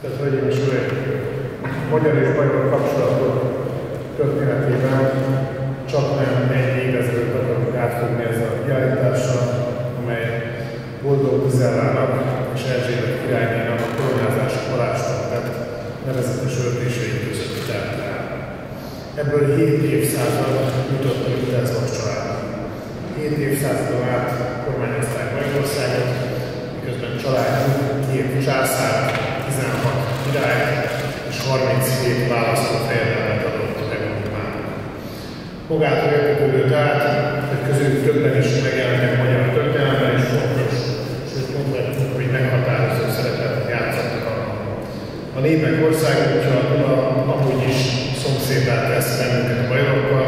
Tisztelt Hölgyeim és Uraim! Magyar és magyar kapcsolatok történetében csak nem egy év ezelőtt akarunk átfogni ezzel a kiállítással, amely boldog közelának és Erzsébet királynénak a koronázása palástan tett nevezetes öltései között telt el. Ebből 7 évszázad jutott a Lutászlak család. 7 évszázadon át kormányozták Magyarországot, miközben családjuk két császár, 16 király és 37 választó fejedelmet adott Európának. Magától értetődött át, hogy közülük többen is megjelentek magyar történelemben, és fontos, sőt mondhatjuk, hogy meghatározó szerepet játszottak abban. A népek országútja a Duna amúgy is szomszédát tesz bennünket a bajokkal,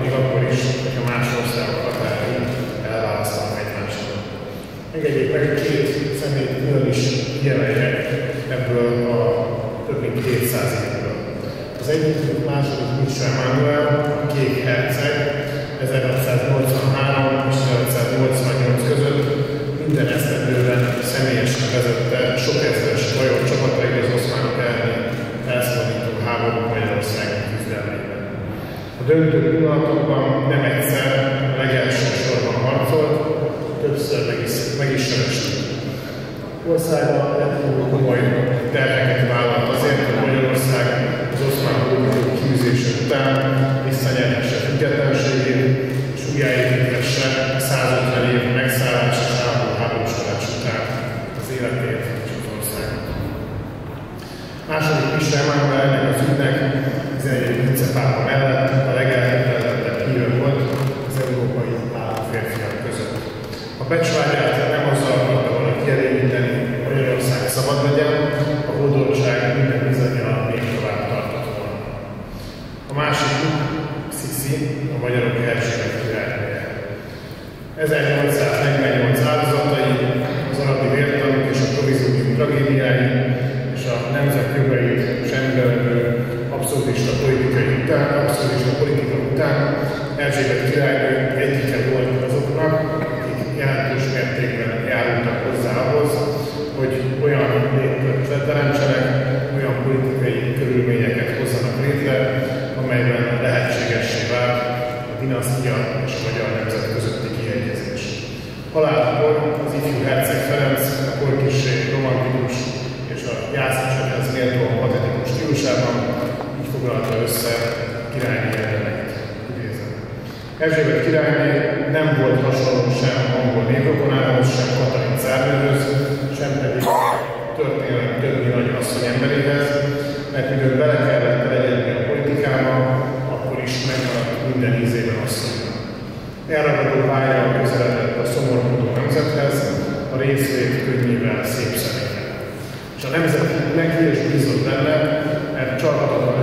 még akkor is, hogyha más országok határai elválasztanak egymástól. Engedjék meg, két személyt külön is kiemeljek ebből a több mint 200 évből. Az egyik második Michel Manuel, a kék herceg, 1683 és 1688 között minden esztendőben személyesen vezette sok ezeres bajor csapatait az oszmánok elleni elszabadító háború Magyarország küzdelmében. A döntő pillanatokban nem egyszer a legelső sorban harcolt, többször meg is, meg is Országa rendkívül komoly terheket vállalt azért, hogy Isten Emmanuel ennek az ügynek 11. vicepápa mellett a legelhetetlenebb híre volt az európai államférfiak között. A becsvágyát Erzsébet királyné nem volt hasonló sem angol névrokonához, sem katalin cárnőhöz, sem pedig történelem többi nagy asszony emberéhez, mert mivel bele kellett legyen a politikába, akkor is megmaradt minden ízében asszonynak. Elragadó pálya közeledett a szomorkodó nemzethez, a részvét könnyével szép személyre. És a nemzet neki és bízott benne, mert csalhatatlan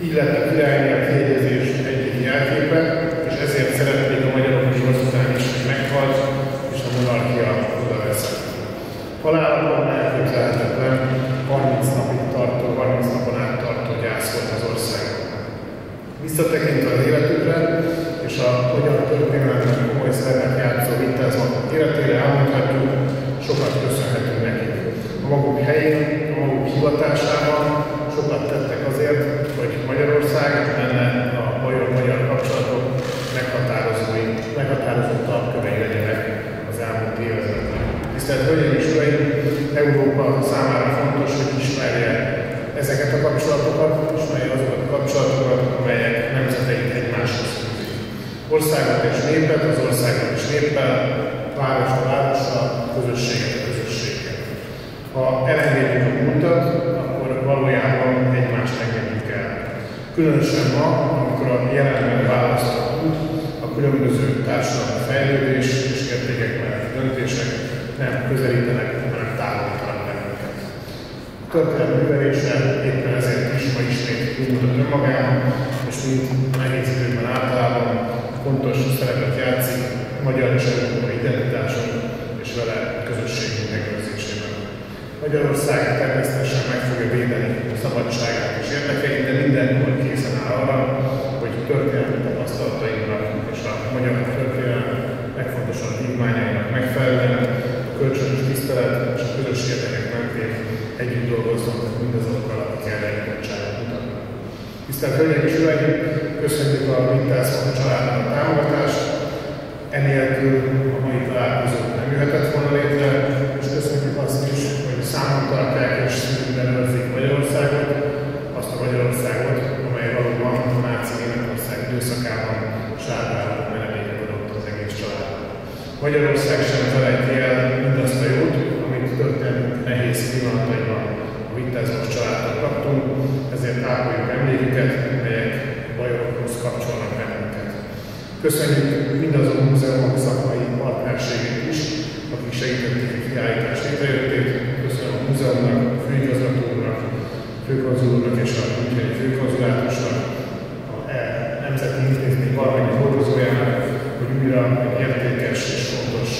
Királyné a kiegyezés egyik jelképe, és ezért szeretnék a magyarok még azután is, meghalt, és a monarchia oda veszett. Halálakor elképzelhetetlen 30 napig tartó, 30 napon át tartó gyász volt az országban. Visszatekintve az életükre, és a magyar történelemben komoly szerepet játszó vitázmatok életére elmondhatjuk, sokat köszönhetünk nekik. A maguk helyén, a maguk hivatásában sokat tettek azért, hogy Magyarország benne a bajor-magyar kapcsolatok meghatározói, meghatározó talpkövei legyenek az elmúlt évezredben. Tisztelt Hölgyeim és Uraim, Számára fontos, hogy ismerje ezeket a kapcsolatokat, ismerje azokat a kapcsolatokat, amelyek nemzeteit egymáshoz fűzik. Országot és népet, az országot és néppel, város a városra, közösséget a közösséget. Ha elengedjük a múltat, akkor valójában egymást engedjük el. Különösen ma, amikor a jelenben választott út, a különböző társadalmi fejlődés és értékek melletti döntések nem közelítenek, hanem távolítanak történelmi művelése éppen ezért is ma ismét kimutat önmagában, és mint nehéz időben általában fontos szerepet játszik a magyar és európai identitásunk és vele közösségünk megőrzésében. Magyarország természetesen meg fogja védeni a szabadságát és érdekeit, de mindenkor készen áll arra, hogy történelmi tapasztalatainknak és a magyar történelem legfontosabb vívmány együtt dolgozzon mindazokkal, akik erre nyitottságot mutatnak. Tisztelt Hölgyeim és Uraim, köszönjük a Mintászon családnak a támogatást, enélkül a mai találkozó nem jöhetett volna létre, és köszönjük azt is, hogy számon tartják és szívükben őrzik Magyarországot, azt a Magyarországot, amely valóban a náci Németország időszakában sárgáló menedéket adott az egész családnak. Magyarország sem felejti el mindazt a jót, amit történt nehéz pillanataiban a vitázós családtól kaptunk, ezért ápoljuk emléküket, melyek bajokhoz kapcsolnak bennünket. Köszönjük mindazon múzeumok szakmai partnerségét is, akik segítették a kiállítás létrejöttét. Köszönöm a múzeumnak, a főigazgatónak, főkonzulnak és a ügyhelyi főkonzulátusnak, a Nemzeti Intézmény valamennyi dolgozójának, hogy újra egy értékes és fontos